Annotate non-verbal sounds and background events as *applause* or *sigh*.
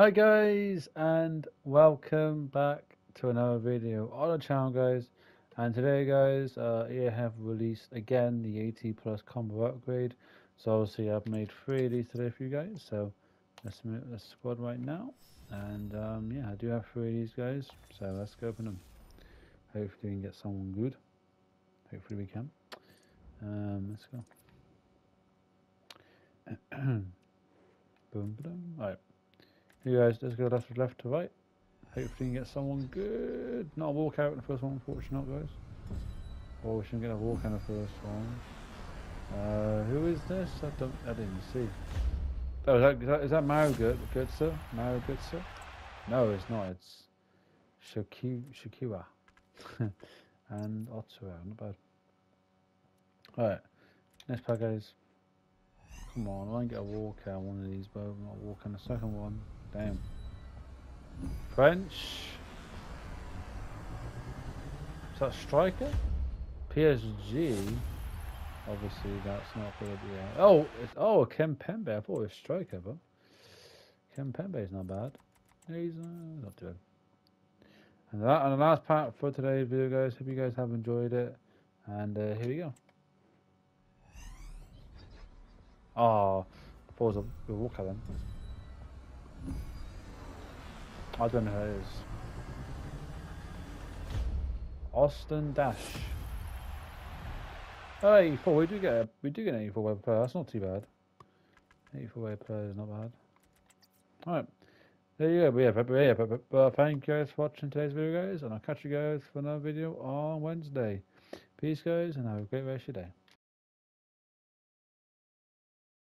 Hi guys and welcome back to another video on the channel guys. And today guys uh, EA have released again the 80 plus combo upgrade. So obviously I've made three of these today for you guys. So let's move the squad right now. And um, yeah I do have three of these guys. So let's go open them. Hopefully we can get someone good. Hopefully we can. Um, let's go. *clears throat* Boom boom alright you guys, let's go left left to right. Hopefully you can get someone good. Not a walkout in the first one, unfortunately, not, guys. Or we shouldn't get a walk in the first one. Uh, who is this? I don't. I didn't see. Oh, is that is that, is that Good, Goodser? Mario Goodser? No, it's not. It's Shaki, *laughs* and Otsura. Not bad. Alright, next pack, guys. Come on, I won't get a walk out one of these, but I'm not walking the second one. Damn. French. Is that striker? PSG. Obviously, that's not good. Yeah. Oh, it's oh Kimpembe. I thought it was striker, but Kimpembe is not bad. He's uh, not doing. And that and the last part for today's video, guys. Hope you guys have enjoyed it. And uh, here we go. Oh, I thought it was a walker then. I don't know who it is. Austin Dash. Oh, 84. We do get a, we do get an 84 web player. That's not too bad. 84 web player is not bad. All right. There you go. But yeah, but, yeah, but, but, but thank you guys for watching today's video, guys, and I'll catch you guys for another video on Wednesday. Peace, guys, and have a great rest of your day.